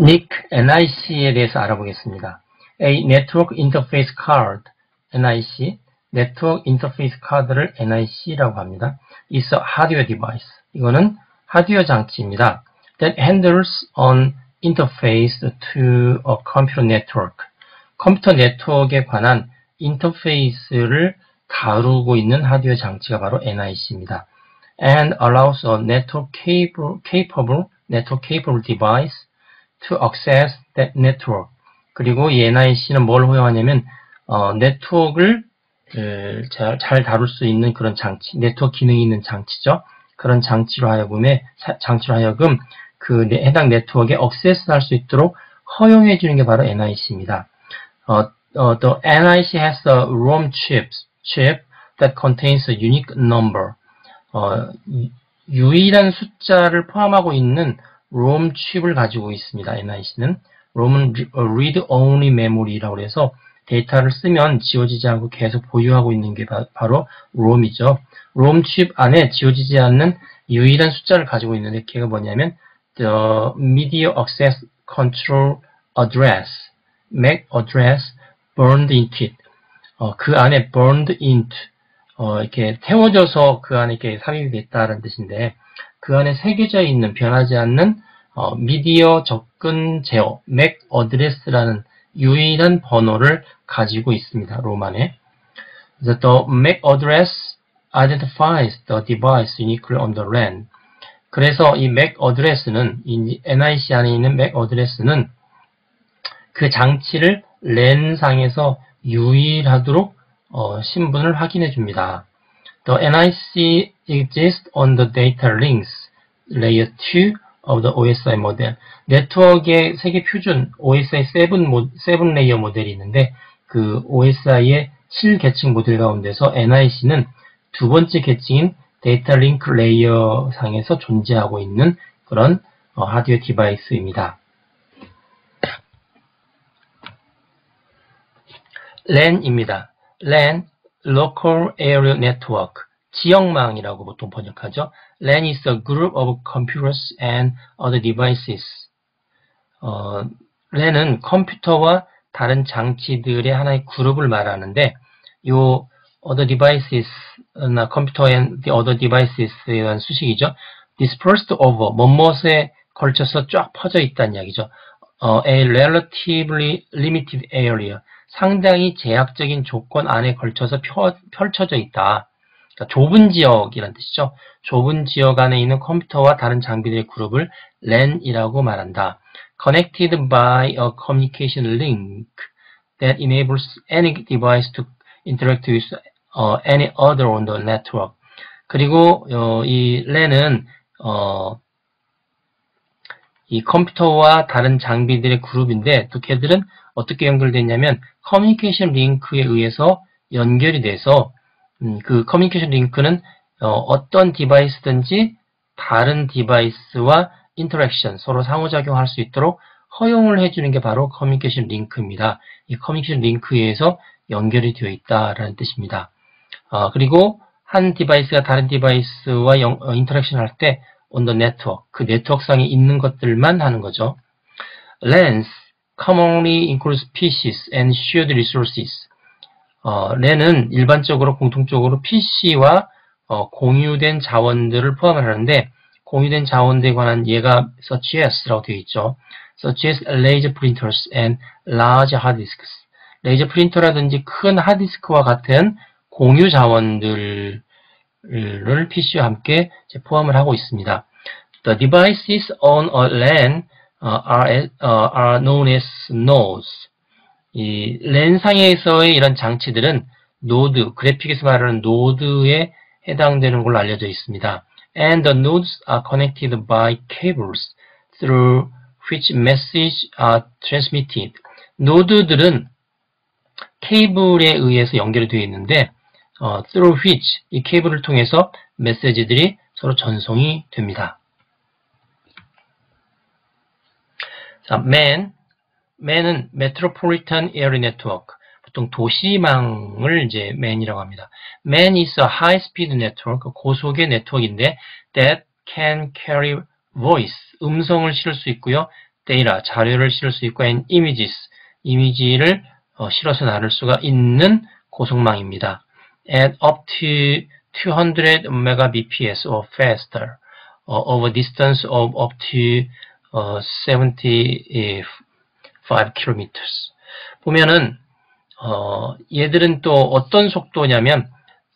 NIC, NIC에 대해서 알아보겠습니다. A Network Interface Card, NIC, Network Interface Card를 NIC라고 합니다. is a hardware device. 이거는 하드웨어 장치입니다. that handles an interface to a computer network. 컴퓨터 네트워크에 관한 인터페이스를 다루고 있는 하드웨어 장치가 바로 NIC입니다. and allows a network capable network capable device to access that network. 그리고 이 NIC는 뭘 허용하냐면 어, 네트워크를 잘, 잘 다룰 수 있는 그런 장치, 네트워크 기능이 있는 장치죠. 그런 장치로 하여금에 장치로 하여금 그 해당 네트워크에 액세스 할 수 있도록 허용해 주는 게 바로 NIC입니다. 어, 어, the NIC has a ROM chip, chip that contains a unique number. 어, 유일한 숫자를 포함하고 있는 ROM 칩을 가지고 있습니다. NIC는 ROM은 read-only memory라고 해서 데이터를 쓰면 지워지지 않고 계속 보유하고 있는 게 바로 ROM이죠. ROM 칩 안에 지워지지 않는 유일한 숫자를 가지고 있는데 그게 뭐냐면 the media access control address, MAC address burned into it. 어, 그 안에 burned into 어, 이렇게 태워져서 그 안에 이렇게 삽입이 됐다는 뜻인데 그 안에 새겨져 있는 변하지 않는 어, 미디어 접근 제어, MAC 어드레스라는 유일한 번호를 가지고 있습니다. 로만에. The MAC address identifies the device uniquely on the LAN. 그래서 이 MAC address는 이 NIC 안에 있는 MAC address는 그 장치를 LAN 상에서 유일하도록 어, 신분을 확인해 줍니다. The NIC exists on the data links layer 2 of the OSI model. 네트워크의 세계 표준 OSI 7, 모, 7 layer 모델이 있는데 그 OSI의 7계층 모델 가운데서 NIC는 두 번째 계층인 데이터 링크 layer 상에서 존재하고 있는 그런 어, 하드웨어 device입니다. LAN입니다. LAN, Local Area Network. 지역망이라고 보통 번역하죠. LAN is a group of computers and other devices. 어, LAN은 컴퓨터와 다른 장치들의 하나의 그룹을 말하는데 요 other devices나 컴퓨터 and the other devices라는 수식이죠. dispersed over 뭐뭇에 걸쳐서 쫙 퍼져 있다는 이야기죠. 어, a relatively limited area 상당히 제약적인 조건 안에 걸쳐서 펴, 펼쳐져 있다. 그러니까 좁은 지역이란 뜻이죠. 좁은 지역 안에 있는 컴퓨터와 다른 장비들의 그룹을 LAN이라고 말한다. Connected by a communication link that enables any device to interact with uh, any other on the network. 그리고 어, 이 LAN은 어, 이 컴퓨터와 다른 장비들의 그룹인데 또 걔들은 어떻게 연결됐냐면 커뮤니케이션 링크에 의해서 연결이 돼서 음, 그 커뮤니케이션 링크는 어, 떤 device든지 다른 device와 interaction, 서로 상호작용할 수 있도록 허용을 해주는 게 바로 커뮤니케이션 링크입니다. 이 커뮤니케이션 링크에 의해서 연결이 되어 있다라는 뜻입니다. 어, 그리고 한 device가 다른 device와 영, 어, interaction 할 때 on the network, 그 네트워크상에 있는 것들만 하는 거죠. LANs commonly includes PCs and shared resources. 어, 랜은 일반적으로 공통적으로 PC와 어, 공유된 자원들을 포함하는데 공유된 자원들에 관한 예가 such as라고 되어 있죠. such as laser printers and large hard disks. 레이저 프린터라든지 큰 하드디스크와 같은 공유 자원들을 PC와 함께 포함을 하고 있습니다. The devices on a LAN are, are known as nodes. 이 랜 상에서의 이런 장치들은 노드, 그래픽에서 말하는 노드에 해당되는 걸로 알려져 있습니다. And the nodes are connected by cables through which messages are transmitted. 노드들은 케이블에 의해서 연결이 되어 있는데 어, through which 이 케이블을 통해서 메시지들이 서로 전송이 됩니다. 자, man 맨은 Metropolitan Area Network, 보통 도시망을 이제 man이라고 합니다. man is a high-speed network, 고속의 네트워크인데 that can carry voice, 음성을 실을 수 있고요. data, 자료를 실을 수 있고 and images, 이미지를 어, 실어서 나눌 수가 있는 고속망입니다. At up to 200 megabps or faster uh, over distance of up to uh, 75 kilometers. 보면은 어, 얘들은 또 어떤 속도냐면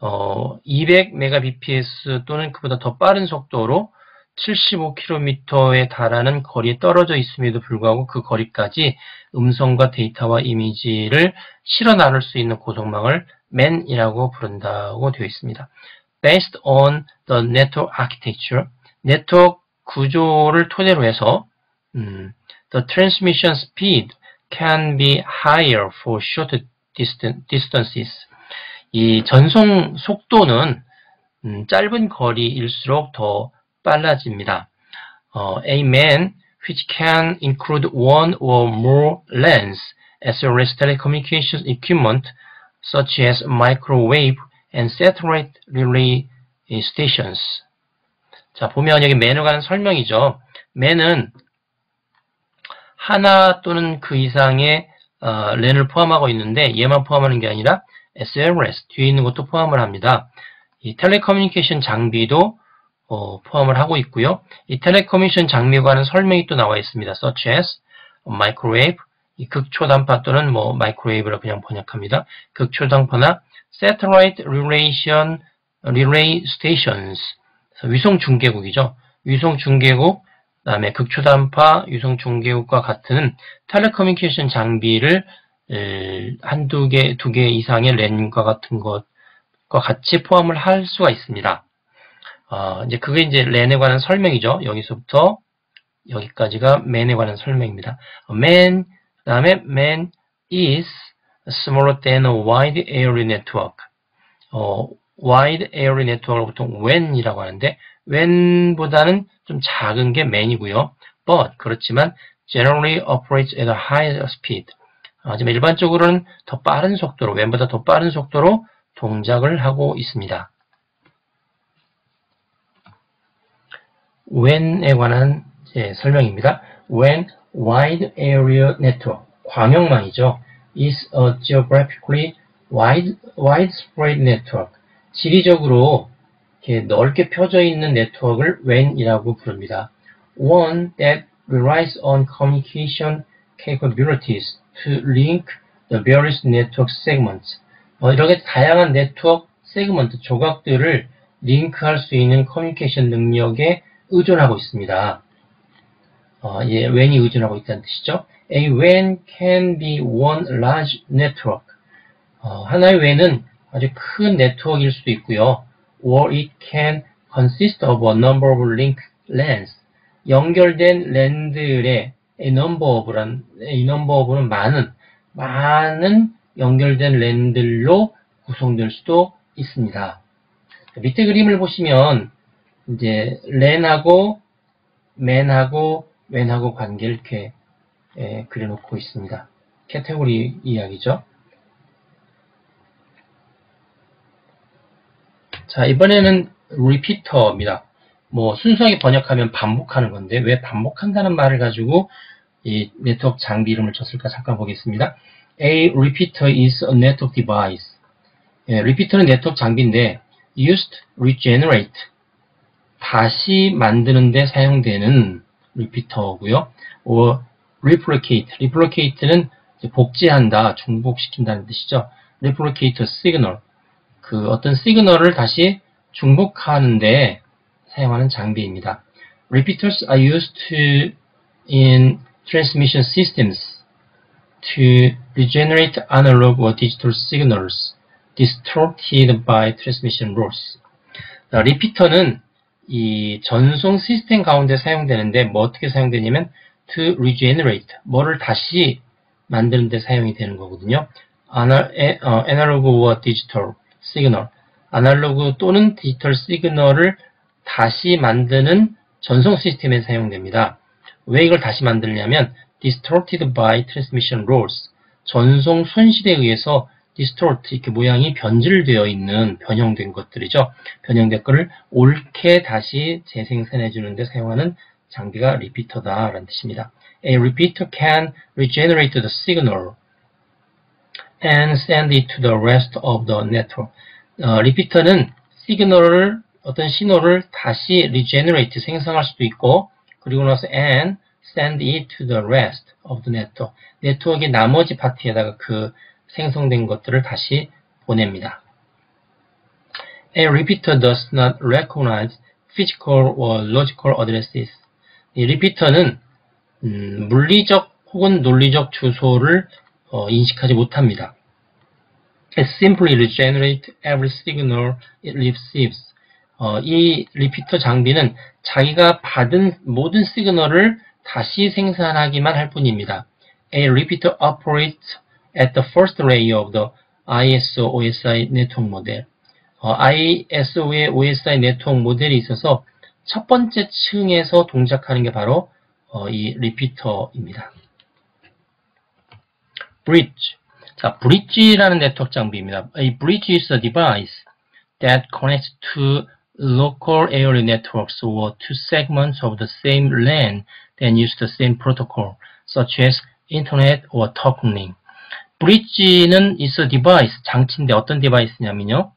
어, 200 megabps 또는 그보다 더 빠른 속도로 75km에 달하는 거리에 떨어져 있음에도 불구하고 그 거리까지 음성과 데이터와 이미지를 실어 나눌 수 있는 고속망을 MAN이라고 부른다고 되어 있습니다. Based on the network architecture, 네트워크 구조를 토대로 해서 음, the transmission speed can be higher for short distances. 이 전송 속도는 음, 짧은 거리일수록 더 빨라집니다. 어, a man which can include one or more lanes as well as telecommunications equipment such as microwave and satellite relay stations. 자, 보면 여기 맨에 관한 설명이죠. 맨은 하나 또는 그 이상의 어, 랜을 포함하고 있는데 얘만 포함하는 게 아니라 SLS 뒤에 있는 것도 포함을 합니다. 이 텔레커뮤니케이션 장비도 어, 포함을 하고 있고요. 이 텔레커뮤니케이션 장비에 관한 설명이 또 나와 있습니다. such as microwave, 이 극초단파 또는 뭐 마이크로웨이브로 그냥 번역합니다. 극초단파나 satellite relation relay stations 위성 중계국이죠. 위성 중계국 그다음에 극초단파 위성 중계국과 같은 텔레커뮤니케이션 장비를 한두 개, 두 개 이상의 랜과 같은 것과 같이 포함을 할 수가 있습니다. 어, 이제 그게 이제 랜에 관한 설명이죠. 여기서부터 여기까지가 man에 관한 설명입니다. man, 그 다음에 man is smaller than a wide area network. 어, wide area network을 보통 when이라고 하는데 when보다는 좀 작은 게 man이고요. but 그렇지만 generally operates at a higher speed. 하지만 일반적으로는 더 빠른 속도로 when보다 더 빠른 속도로 동작을 하고 있습니다. When에 관한 설명입니다. when wide area network 광역망이죠. is a geographically wide, widespread network 지리적으로 이렇게 넓게 펴져 있는 네트워크를 when이라고 부릅니다. one that relies on communication capabilities to link the various network segments 어, 이렇게 다양한 네트워크 세그먼트 조각들을 링크할 수 있는 커뮤니케이션 능력에 의존하고 있습니다. 어, 예, when이 의존하고 있다는 뜻이죠. A when can be one large network. 어, 하나의 when은 아주 큰 네트워크일 수도 있고요. Or it can consist of a number of link lanes. 연결된 랜들의 a number of란, a number of는 많은, 많은 연결된 랜들로 구성될 수도 있습니다. 밑에 그림을 보시면 이제 랜하고 맨하고 웬하고 관계를 이렇게 예, 그려놓고 있습니다. 캐테고리 이야기죠. 자 이번에는 리피터입니다. 뭐 순수하게 번역하면 반복하는 건데 왜 반복한다는 말을 가지고 이 네트워크 장비 이름을 줬을까 잠깐 보겠습니다. A repeater is a network device. 예, 리피터는 네트워크 장비인데 used regenerate 다시 만드는 데 사용되는 리피터고요. or replicate. replicate는 복제한다, 중복시킨다는 뜻이죠. replicate signal. 그 어떤 시그널을 다시 중복하는데 사용하는 장비입니다. Repeaters are used in transmission systems to regenerate analog or digital signals distorted by transmission loss. repeater는 이 전송 시스템 가운데 사용되는데 뭐 어떻게 사용되냐면 to regenerate 뭐를 다시 만드는 데 사용이 되는 거거든요. 아날로그와 디지털 시그널 아날로그 또는 디지털 시그널을 다시 만드는 전송 시스템에 사용됩니다. 왜 이걸 다시 만들냐면 distorted by transmission rules 전송 손실에 의해서 distort 이렇게 모양이 변질되어 있는 변형된 것들이죠. 변형된 것을 옳게 다시 재생산해 주는데 사용하는 장비가 리피터다라는 뜻입니다. A repeater can regenerate the signal and send it to the rest of the network. 어, 리피터는 시그널을 어떤 신호를 다시 regenerate 생성할 수도 있고 그리고 나서 and send it to the rest of the network. 네트워크의 나머지 파트에다가 그 생성된 것들을 다시 보냅니다. A repeater does not recognize physical or logical addresses. 이 리피터는 음, 물리적 혹은 논리적 주소를 어, 인식하지 못합니다. It simply regenerates every signal it receives. 어, 이 repeater 장비는 자기가 받은 모든 시그널을 다시 생산하기만 할 뿐입니다. A repeater operates at the first layer of the ISO OSI network model. 어, ISO의 OSI 네트워크 모델이 있어서 첫 번째 층에서 동작하는 게 바로 어, 이 repeater입니다. bridge. 자, bridge라는 네트워크 장비입니다. A bridge is a device that connects two local area networks or two segments of the same LAN that use the same protocol, such as Internet or Bridge는 is a device, 장치인데 어떤 디바이스냐면요.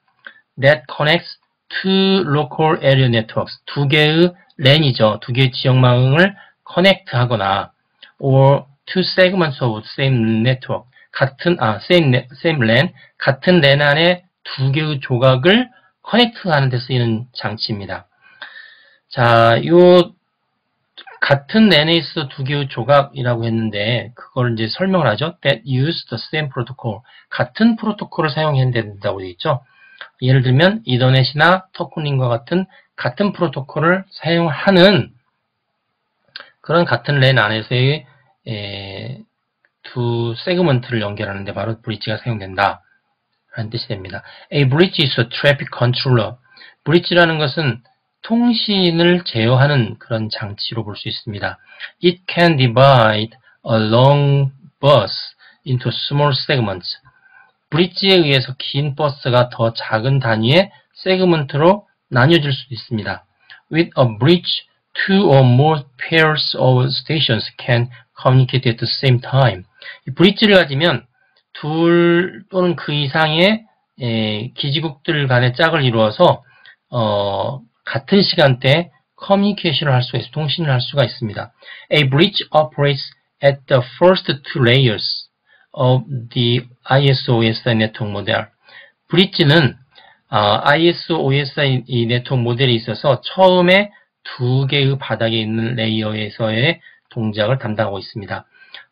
that connects two local area networks, 두 개의 LAN이죠. 두 개의 지역망을 connect 하거나 or two segments of same network, 같은, 아, same, same LAN, 같은 LAN 안에 두 개의 조각을 커넥트 하는 데 쓰이는 장치입니다. 자, 요 같은 있어 두 개의 조각이라고 했는데 그걸 이제 설명을 하죠. That use the same protocol. 같은 프로토콜을 사용해야 된다고 되어 있죠. 예를 들면 이더넷이나 터코닝과 같은 같은 프로토콜을 사용하는 그런 같은 랜 안에서의 에, 두 세그먼트를 연결하는데 바로 브릿지가 사용된다. 라는 뜻이 됩니다. A bridge is a traffic controller. 브릿지라는 것은 통신을 제어하는 그런 장치로 볼 수 있습니다. It can divide a long bus into small segments. 브릿지에 의해서 긴 버스가 더 작은 단위의 세그먼트로 나뉘어질 수도 있습니다. With a bridge, two or more pairs of stations can communicate at the same time. 이 브릿지를 가지면 둘 또는 그 이상의 에, 기지국들 간의 짝을 이루어서 어, 같은 시간대에 커뮤니케이션을 할 수가 있어 통신을 할 수가 있습니다. A bridge operates at the first two layers of the ISO-OSI 네트워크 모델. 브릿지는 어, ISO-OSI 이 네트워크 모델에 있어서 처음에 두 개의 바닥에 있는 레이어에서의 동작을 담당하고 있습니다.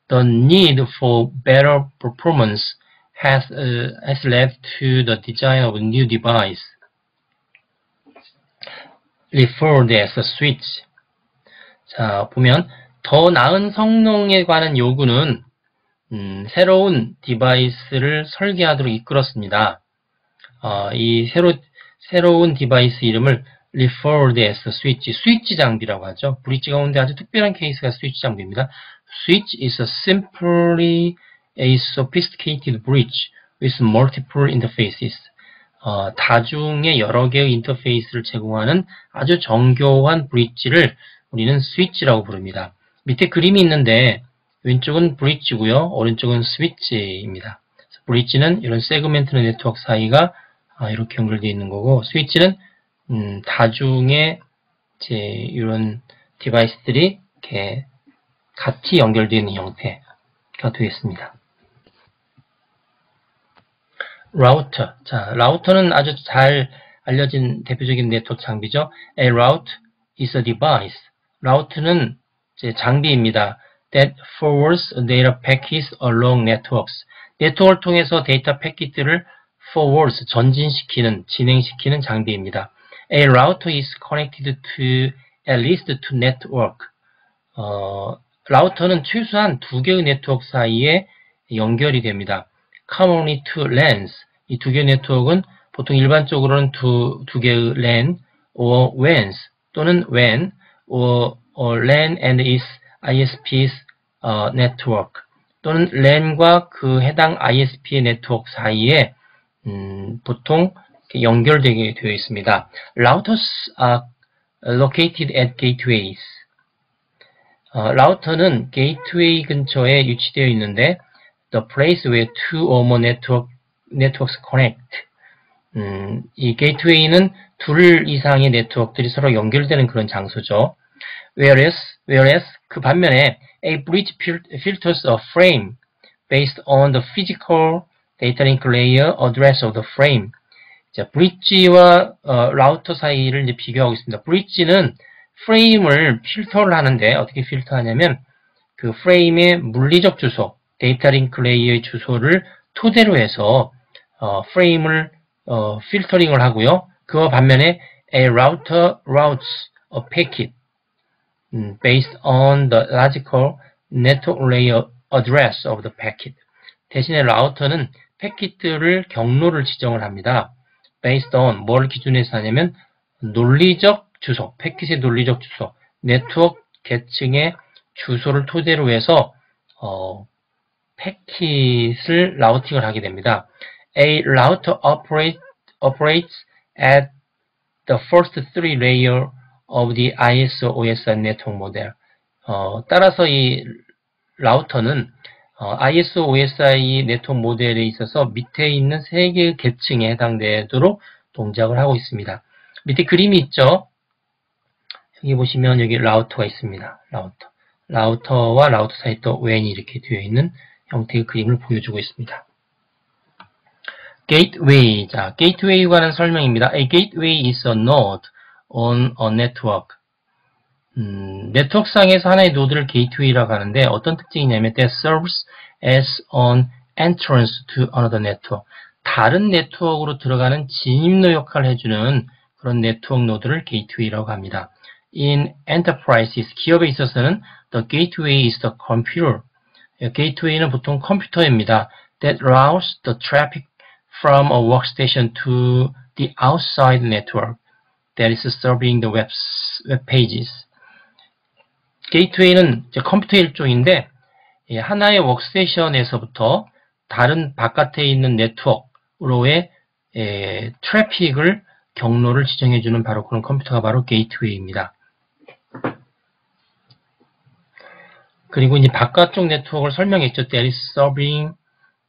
The need for better performance has, uh, has led to the design of a new device referred as switch. 자, 보면 더 나은 성능에 관한 요구는 음, 새로운 device를 설계하도록 이끌었습니다. 어, 이 새로, 새로운 device 이름을 referred as switch, 스위치 장비라고 하죠. 브릿지 가운데 아주 특별한 케이스가 스위치 장비입니다. Switch is simply a sophisticated bridge with multiple interfaces. 어, 다중의 여러 개의 인터페이스를 제공하는 아주 정교한 브릿지를 우리는 스위치라고 부릅니다. 밑에 그림이 있는데 왼쪽은 브릿지고요. 오른쪽은 스위치입니다. 브릿지는 이런 segment 네트워크 사이가 아, 이렇게 연결되어 있는 거고 스위치는 음, 다중의 제 이런 device들이 이렇게 같이 연결되어 있는 형태가 되겠습니다. 라우터. 자, 라우터는 아주 잘 알려진 대표적인 네트워크 장비죠. A router is a device. 라우터는 제 장비입니다. that forwards data packets along networks. 네트워크를 통해서 데이터 패킷들을 forwards, 전진시키는, 진행시키는 장비입니다. A router is connected to at least two network. 어, 라우터는 최소한 두 개의 네트워크 사이에 연결이 됩니다. Commonly two LANs. 이 두 개의 네트워크는 보통 일반적으로는 두, 두 개의 LAN or WANs 또는 WAN or, or LAN and its ISP's 어, network 또는 LAN과 그 해당 ISP의 네트워크 사이에 음, 보통 연결되게 되어 있습니다. Routers are located at gateways. 어, 라우터는 게이트웨이 근처에 위치되어 있는데 the place where two or more network, networks connect. 음, 이 게이트웨이는 둘 이상의 네트워크들이 서로 연결되는 그런 장소죠. Whereas, whereas 그 반면에 a bridge filters a frame based on the physical data link layer address of the frame. 자, 브릿지와 어, 라우터 사이를 이제 비교하고 있습니다. 브릿지는 프레임을 필터를 하는데 어떻게 필터하냐면 그 프레임의 물리적 주소, data link layer의 주소를 토대로 해서 어, 프레임을 어, 필터링을 하고요. 그와 반면에 a router routes a packet 음, based on the logical network layer address of the packet. 대신에 라우터는 패킷들을 경로를 지정을 합니다. based on 뭘 기준에서 하냐면 논리적 주소, 패킷의 논리적 주소, 네트워크 계층의 주소를 토대로 해서 어, 패킷을 라우팅을 하게 됩니다. A router operate, operates at the first three layer of the ISO OSI network model. 어, 따라서 이 라우터는 어, ISO OSI 네트워크 모델에 있어서 밑에 있는 세 개의 계층에 해당되도록 동작을 하고 있습니다. 밑에 그림이 있죠? 여기 보시면 여기 라우터가 있습니다. 라우터. 라우터와 라우터 사이 또 WAN이 이렇게 되어 있는 형태의 그림을 보여주고 있습니다. gateway. 자, gateway에 관한 설명입니다. A gateway is a node on a network. 음, 네트워크상에서 하나의 노드를 게이트웨이라고 하는데 어떤 특징이냐면 that serves as an entrance to another network. 다른 네트워크로 들어가는 진입로 역할을 해주는 그런 네트워크 노드를 게이트웨이라고 합니다. In enterprises, 기업에 있어서는 the gateway is the computer. 게이트웨이는 보통 컴퓨터입니다. That routes the traffic from a workstation to the outside network that is serving the web, pages. 게이트웨이는 컴퓨터 일종인데 하나의 워크스테이션에서부터 다른 바깥에 있는 네트워크로의 에, 트래픽을 경로를 지정해주는 바로 그런 컴퓨터가 바로 게이트웨이입니다. 그리고 이제 바깥쪽 네트워크를 설명했죠. That is serving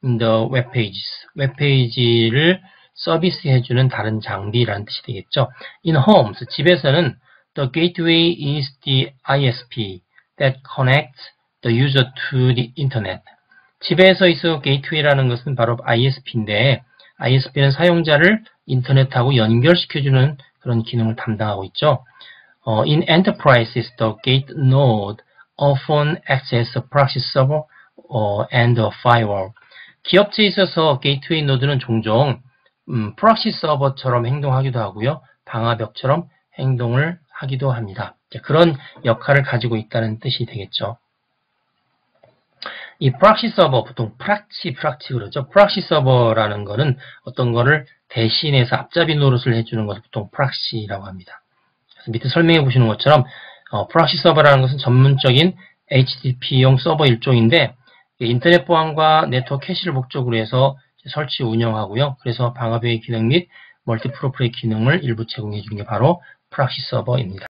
the web pages. 웹페이지를 서비스해주는 다른 장비라는 뜻이 되겠죠. In homes, 집에서는 The gateway is the ISP that connects the user to the internet. 집에서 있어 게이트웨이라는 것은 바로 ISP인데 ISP는 사용자를 인터넷하고 연결시켜주는 그런 기능을 담당하고 있죠. 어, in enterprises, the gate node often acts as a proxy server uh, and a firewall. 기업체에 있어서 게이트웨이 노드는 종종 음, 프락시 서버처럼 행동하기도 하고요. 방화벽처럼 행동을 하기도 합니다. 그런 역할을 가지고 있다는 뜻이 되겠죠. 이 프락시 서버 보통 프락치 프락치 그러죠. 프락시 서버라는 거는 어떤 거를 대신해서 앞잡이 노릇을 해주는 것을 보통 프락시라고 합니다. 그래서 밑에 설명해 보시는 것처럼 어, 프락시 서버라는 것은 전문적인 HTTP용 서버 일종인데 인터넷 보안과 네트워크 캐시를 목적으로 해서 설치 운영하고요. 그래서 방화벽의 기능 및 멀티 프로프의 기능을 일부 제공해 주는 게 바로 프락시 서버입니다.